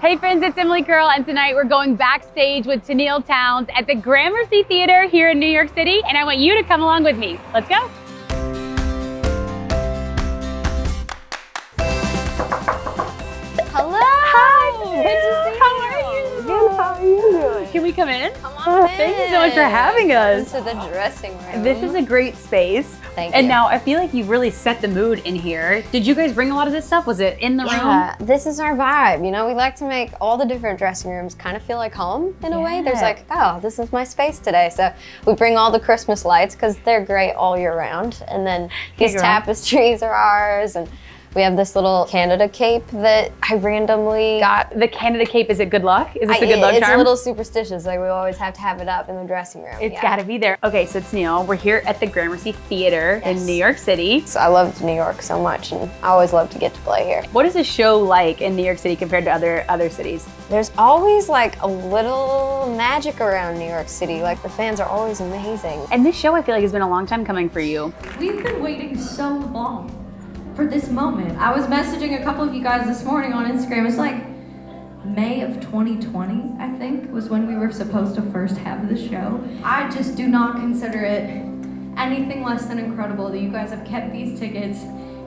Hey friends, it's Emily Curl, and tonight we're going backstage with Tenille Townes at the Gramercy Theater here in New York City, and I want you to come along with me. Let's go. Can we come in? Come on in. Thank you so much for having us. Into the dressing room. This is a great space. Thank you. and you. now I feel like you've really set the mood in here. Did you guys bring a lot of this stuff? Was it in the yeah, room? this is our vibe. You know, we like to make all the different dressing rooms kind of feel like home in a way. There's like, oh, this is my space today. So we bring all the Christmas lights because they're great all year round. And then these tapestries are ours. And we have this little Canada cape that I randomly got. The Canada cape, is it good luck? Is this I- a good luck it's charm? a little superstitious. Like we always have to have it up in the dressing room. It's yeah. gotta be there. Okay, so Tenille. We're here at the Gramercy Theater Yes. in New York City. So I loved New York so much, and I always love to get to play here. What is a show like in New York City compared to other other cities? There's always like a little magic around New York City. Like the fans are always amazing. And this show, I feel like, has been a long time coming for you. We've been waiting so long for this moment. I was messaging a couple of you guys this morning on Instagram. It's like May of 2020, I think, was when we were supposed to first have the show. I just do not consider it anything less than incredible that you guys have kept these tickets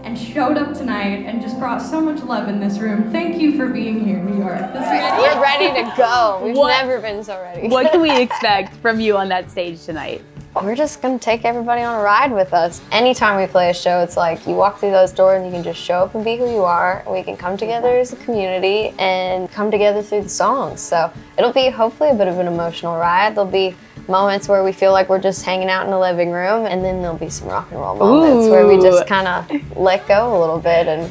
and showed up tonight and just brought so much love in this room. Thank you for being here, New York. This we're ready to go. We've What- never been so ready. What can we expect from you on that stage tonight? We're just gonna take everybody on a ride with us. Anytime we play a show, it's like you walk through those doors and you can just show up and be who you are. We can come together as a community and come together through the songs. So it'll be hopefully a bit of an emotional ride. There'll be moments where we feel like we're just hanging out in the living room, and then there'll be some rock and roll moments where we just kind of let go a little bit and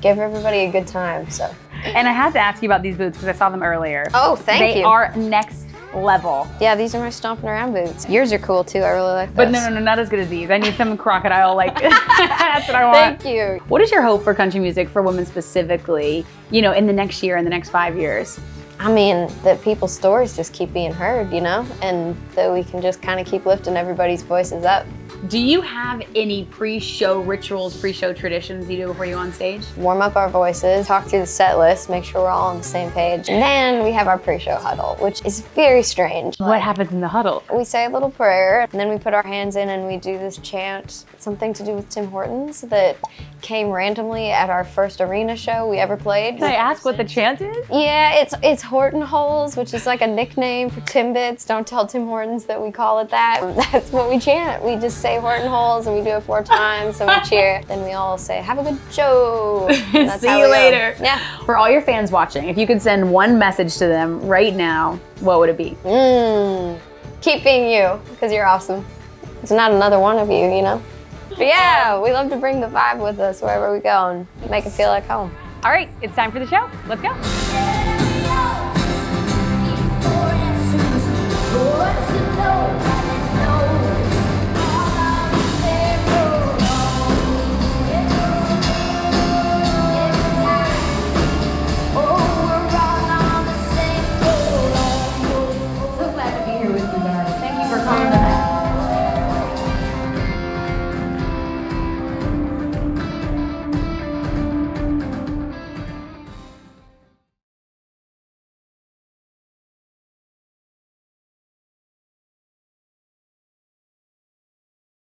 give everybody a good time. So, And I had to ask you about these boots because I saw them earlier. oh, thank they you. They are next level. yeah, these are my stomping around boots. Yours are cool too. I really like those. But no, no, no, not as good as these. I need some crocodile like. that's what I want. Thank you. What is your hope for country music for women specifically? You know, in the next year, in the next five years. I mean, that people's stories just keep being heard, you know, and that we can just kind of keep lifting everybody's voices up. Do you have any pre-show rituals, pre-show traditions you do before you go on stage? Warm up our voices, talk through the set list, make sure we're all on the same page. And then we have our pre show huddle, which is very strange. What happens in the huddle? We say a little prayer, and then we put our hands in and we do this chant, something to do with Tim Hortons that came randomly at our first arena show we ever played. Can I ask what the chant is? Yeah, it's it's Horton Holes, which is like a nickname for Timbits. Don't tell Tim Hortons that we call it that. That's what we chant. We just say Horton Holes and we do it four times and we cheer. Then we all say, have a good show. See you we go. later. Yeah. For all your fans watching, if you could send one message to them right now, what would it be? Mmm. Keep being you, because you're awesome. It's not another one of you, you know? But yeah, we love to bring the vibe with us wherever we go and make it feel like home. All right, it's time for the show. Let's go.